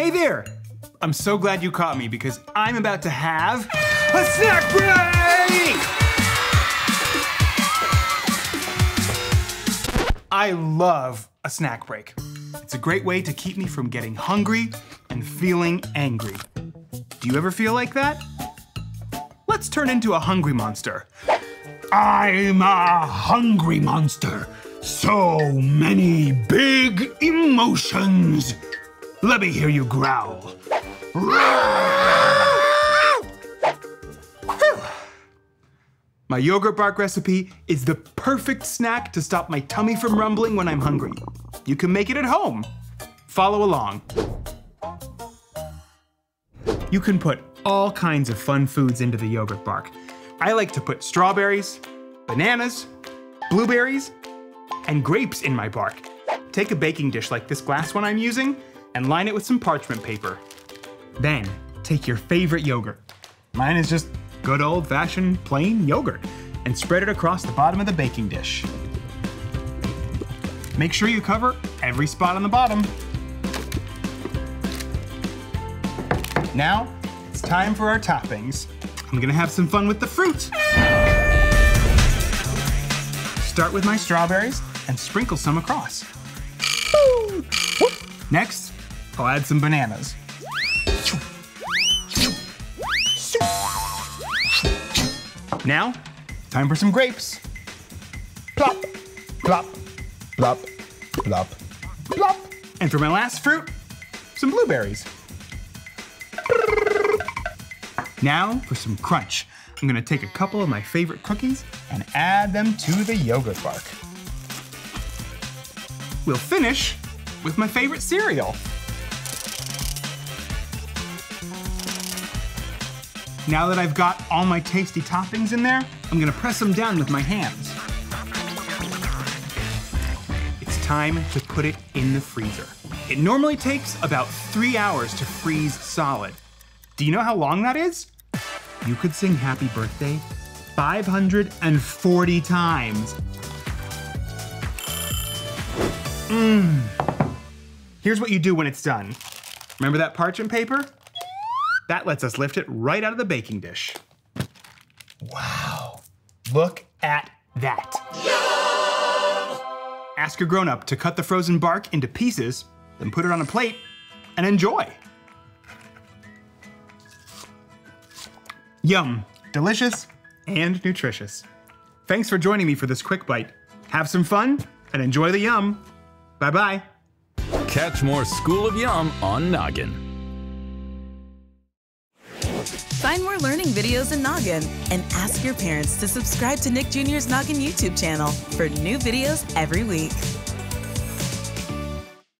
Hey there! I'm so glad you caught me because I'm about to have a snack break! I love a snack break. It's a great way to keep me from getting hungry and feeling angry. Do you ever feel like that? Let's turn into a hungry monster. I'm a hungry monster. So many big emotions. Let me hear you growl. My yogurt bark recipe is the perfect snack to stop my tummy from rumbling when I'm hungry. You can make it at home. Follow along. You can put all kinds of fun foods into the yogurt bark. I like to put strawberries, bananas, blueberries, and grapes in my bark. Take a baking dish like this glass one I'm using and line it with some parchment paper. Then take your favorite yogurt. Mine is just good old fashioned plain yogurt and spread it across the bottom of the baking dish. Make sure you cover every spot on the bottom. Now, it's time for our toppings. I'm gonna have some fun with the fruit. Start with my strawberries and sprinkle some across. Next, I'll add some bananas. Now, time for some grapes. Plop, plop, plop, plop, plop. And for my last fruit, some blueberries. Now for some crunch. I'm gonna take a couple of my favorite cookies and add them to the yogurt bark. We'll finish with my favorite cereal. Now that I've got all my tasty toppings in there, I'm gonna press them down with my hands. It's time to put it in the freezer. It normally takes about three hours to freeze solid. Do you know how long that is? You could sing happy birthday 540 times. Mmm. Here's what you do when it's done. Remember that parchment paper? That lets us lift it right out of the baking dish. Wow. Look at that. Ask your grown up to cut the frozen bark into pieces, then put it on a plate and enjoy. Yum, delicious and nutritious. Thanks for joining me for this quick bite. Have some fun and enjoy the yum. Bye bye. Catch more School of Yum on Noggin. Find more learning videos in Noggin and ask your parents to subscribe to Nick Jr.'s Noggin YouTube channel for new videos every week.